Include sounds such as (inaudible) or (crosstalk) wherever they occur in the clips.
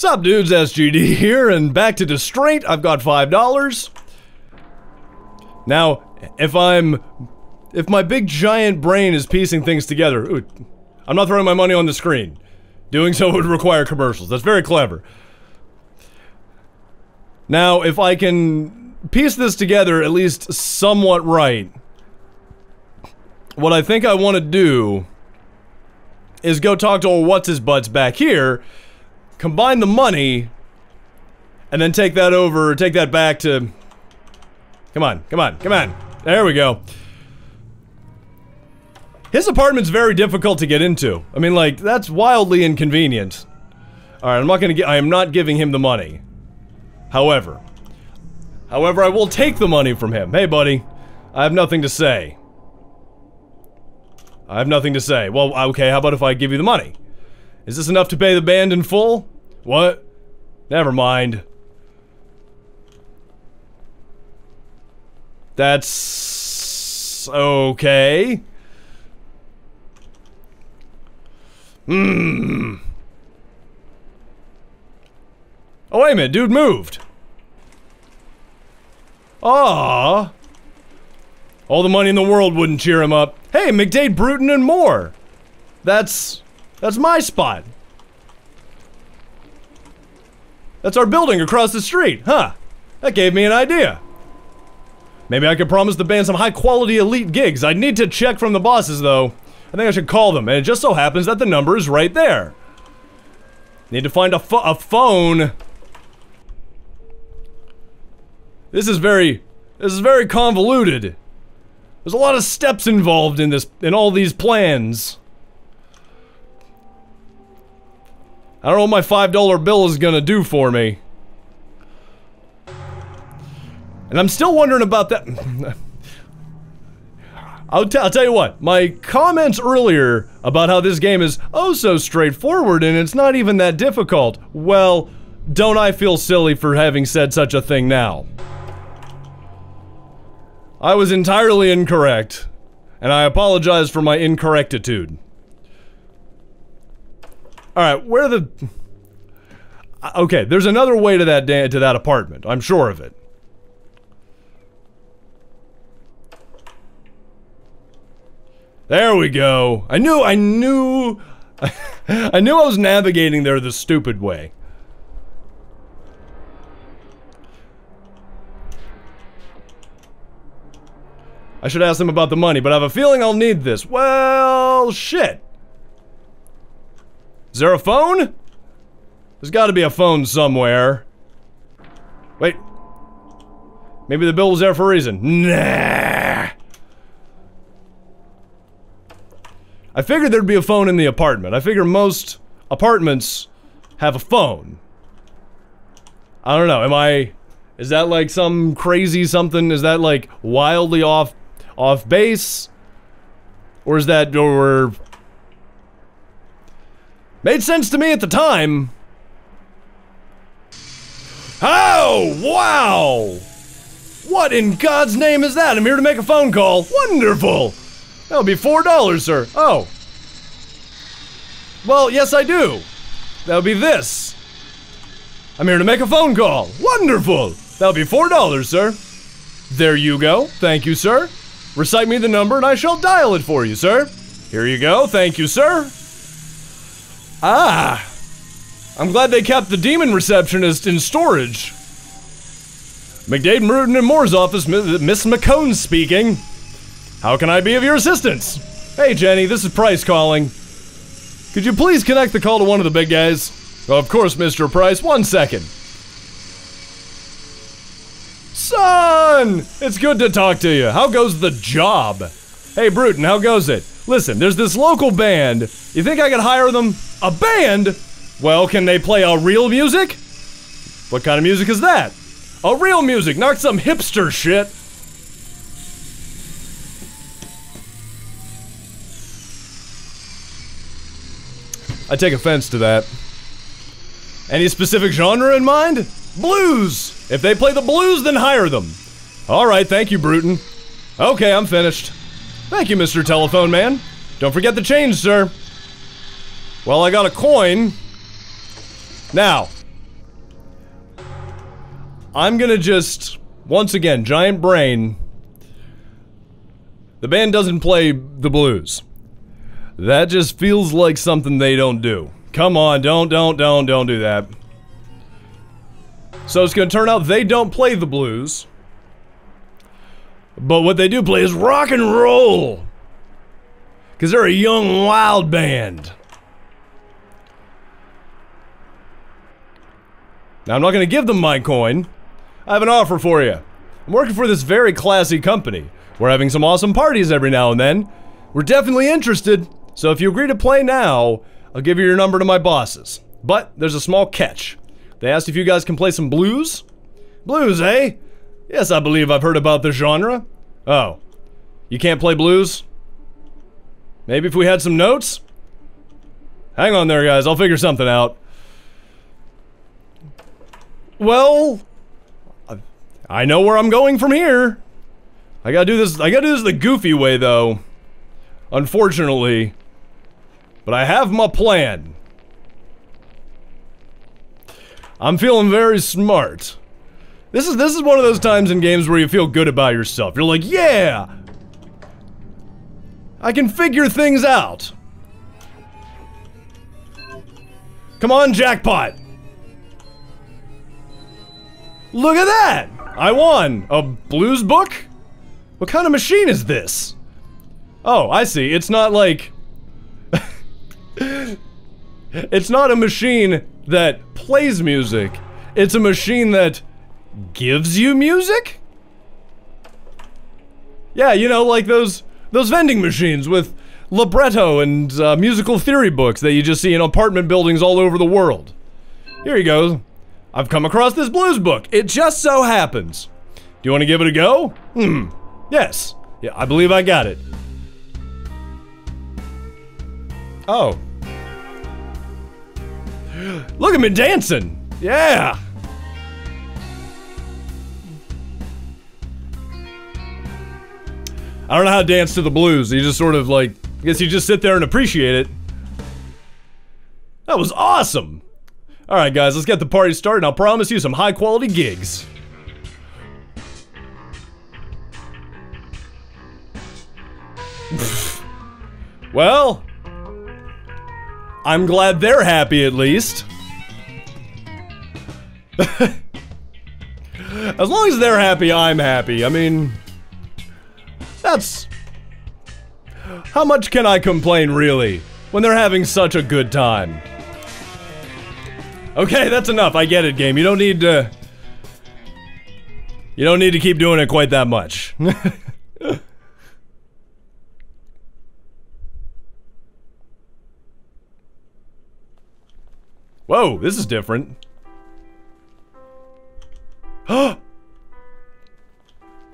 Sup dudes, SGD here, and back to Distraint, I've got $5. Now, if I'm... If my big giant brain is piecing things together... Ooh, I'm not throwing my money on the screen. Doing so (laughs) would require commercials. That's very clever. Now, if I can piece this together at least somewhat right, what I think I want to do is go talk to old what's his butts back here, combine the money, and then take that over, take that back to. Come on, come on, come on. There we go. His apartment's very difficult to get into. I mean, like, that's wildly inconvenient. Alright, I'm not gonna get- I am not giving him the money. However. However, I will take the money from him. Hey, buddy. I have nothing to say. I have nothing to say. Well, okay, how about if I give you the money? Is this enough to pay the band in full? What? Never mind. That's... okay. Hmm. Oh, wait a minute, dude moved. Ah. All the money in the world wouldn't cheer him up. Hey, McDade, Bruton, and Moore. That's... that's my spot. That's our building across the street, huh? That gave me an idea. Maybe I could promise the band some high-quality elite gigs. I'd need to check from the bosses, though. I think I should call them, and it just so happens that the number is right there. Need to find a, a phone. This is very, this is very convoluted. There's a lot of steps involved in this, in all these plans. I don't know what my $5 bill is gonna do for me. And I'm still wondering about that. (laughs) I'll, I'll tell you what, my comments earlier about how this game is oh so straightforward and it's not even that difficult, well, don't I feel silly for having said such a thing now? I was entirely incorrect, and I apologize for my incorrectitude. Alright, where the... Uh, okay, there's another way to that to that apartment, I'm sure of it. There we go. I knew, I knew, (laughs) I knew I was navigating there the stupid way. I should ask them about the money, but I have a feeling I'll need this. Well, shit. Is there a phone? There's gotta be a phone somewhere. Wait. Maybe the bill was there for a reason. Nah. I figured there'd be a phone in the apartment. I figure most apartments have a phone. I don't know, am I... Is that like some crazy something? Is that like wildly off off base? Or is that, or... Made sense to me at the time. Oh, wow! What in God's name is that? I'm here to make a phone call. Wonderful! That'll be four dollars, sir. Oh. Well, yes I do. That'll be this. I'm here to make a phone call. Wonderful! That'll be four dollars, sir. There you go. Thank you, sir. Recite me the number and I shall dial it for you, sir. Here you go. Thank you, sir. Ah. I'm glad they kept the demon receptionist in storage. McDade, Bruton, and Moore's office, Miss McCone speaking. How can I be of your assistance? Hey, Jenny, this is Price calling. Could you please connect the call to one of the big guys? of course, Mr. Price. One second. Son! It's good to talk to you. How goes the job? Hey, Bruton, how goes it? Listen, there's this local band. You think I could hire them? A band? Well, can they play a real music? What kind of music is that? A real music, not some hipster shit. I take offense to that. Any specific genre in mind? Blues! If they play the blues, then hire them. Alright, thank you, Bruton. Okay, I'm finished. Thank you, Mr. Telephone Man. Don't forget the change, sir. Well, I got a coin. Now, I'm gonna just, once again, giant brain. The band doesn't play the blues. That just feels like something they don't do. Come on, don't, don't, don't, don't do that. So it's gonna turn out they don't play the blues. But what they do play is rock and roll. Because they're a young, wild band. Now, I'm not going to give them my coin. I have an offer for you. I'm working for this very classy company. We're having some awesome parties every now and then. We're definitely interested. So if you agree to play now, I'll give you your number to my bosses. But there's a small catch. They asked if you guys can play some blues. Blues, eh? Yes, I believe I've heard about the genre. Oh. You can't play blues? Maybe if we had some notes? Hang on there, guys. I'll figure something out. Well, I know where I'm going from here. I gotta do this. I gotta do this the goofy way, though. Unfortunately. But I have my plan. I'm feeling very smart. This is this is one of those times in games where you feel good about yourself. You're like, yeah, I can figure things out. Come on, jackpot. Look at that! I won! A blues book? What kind of machine is this? Oh, I see. It's not like... (laughs) it's not a machine that plays music. It's a machine that gives you music? Yeah, you know, like those those vending machines with libretto and uh, musical theory books that you just see in apartment buildings all over the world. Here you go. I've come across this blues book. It just so happens. Do you want to give it a go? Hmm. Yes. Yeah, I believe I got it. Oh. (gasps) Look at me dancing. Yeah. I don't know how to dance to the blues. You just sort of like, I guess you just sit there and appreciate it. That was awesome. All right, guys, let's get the party started. I'll promise you some high quality gigs. (laughs) well, I'm glad they're happy at least. (laughs) as long as they're happy, I'm happy. I mean, that's... How much can I complain, really, when they're having such a good time? Okay, that's enough. I get it, game. You don't need to... You don't need to keep doing it quite that much. (laughs) Whoa, this is different. (gasps)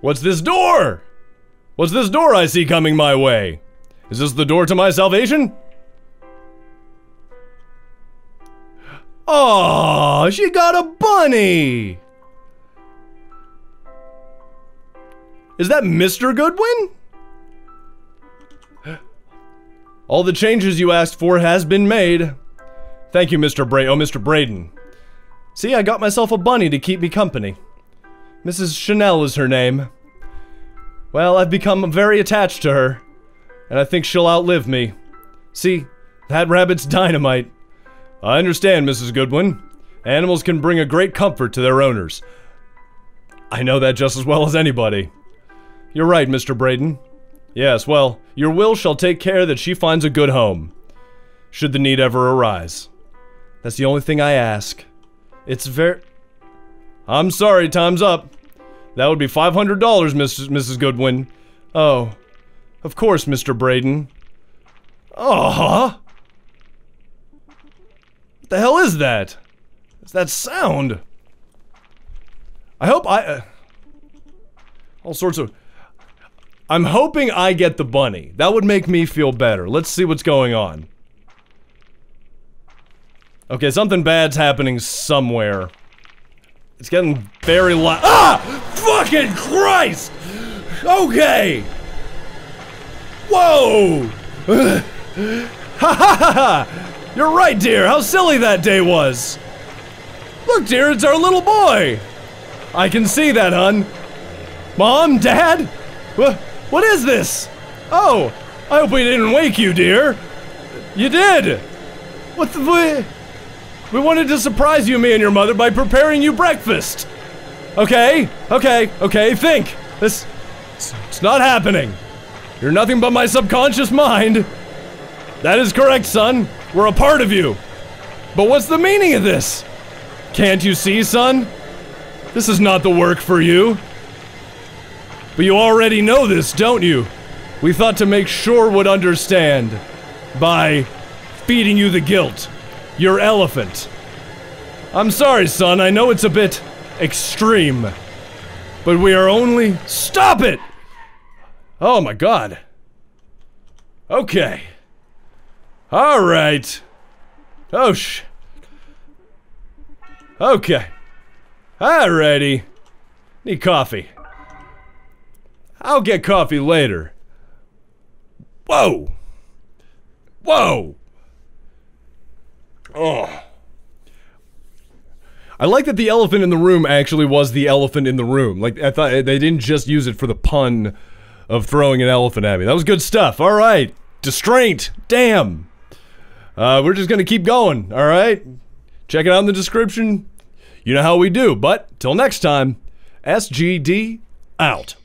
What's this door? What's this door I see coming my way? Is this the door to my salvation? Oh, she got a bunny! Is that Mr. Goodwin? All the changes you asked for has been made. Thank you, Mr. Bray- oh, Mr. Braden. See, I got myself a bunny to keep me company. Mrs. Chanel is her name. Well, I've become very attached to her, and I think she'll outlive me. See, that rabbit's dynamite. I understand, Mrs. Goodwin. Animals can bring a great comfort to their owners. I know that just as well as anybody. You're right, Mr. Braden. Yes, well, your will shall take care that she finds a good home, should the need ever arise. That's the only thing I ask. It's very... I'm sorry, time's up. That would be $500, Mrs. Mrs. Goodwin. Oh. Of course, Mr. Braden. Oh. What the hell is that? Is that sound? I hope I... Uh, all sorts of... I'm hoping I get the bunny. That would make me feel better. Let's see what's going on. Okay, something bad's happening somewhere. It's getting very loud. Ah! Fucking Christ! Okay! Whoa! (laughs) Ha ha ha ha! You're right, dear. How silly that day was. Look, dear, it's our little boy. I can see that, hun. Mom, Dad? What, what is this? Oh, I hope we didn't wake you, dear. You did. What the, we, wanted to surprise you, me and your mother, by preparing you breakfast. Okay, okay, okay, think. This, it's not happening. You're nothing but my subconscious mind. That is correct, son. We're a part of you. But what's the meaning of this? Can't you see, son? This is not the work for you. But you already know this, don't you? We thought to make sure would understand by feeding you the guilt. Your elephant. I'm sorry, son, I know it's a bit extreme. But we are only- STOP IT! Oh my god. Okay. Alright. Oh sh- Okay. Alrighty. Need coffee. I'll get coffee later. Whoa! Whoa! Oh. I like that the elephant in the room actually was the elephant in the room. Like, I thought they didn't just use it for the pun of throwing an elephant at me. That was good stuff. Alright. Distraint. Damn. Uh, we're just gonna keep going, alright? Check it out in the description. You know how we do. But, till next time, SGD out.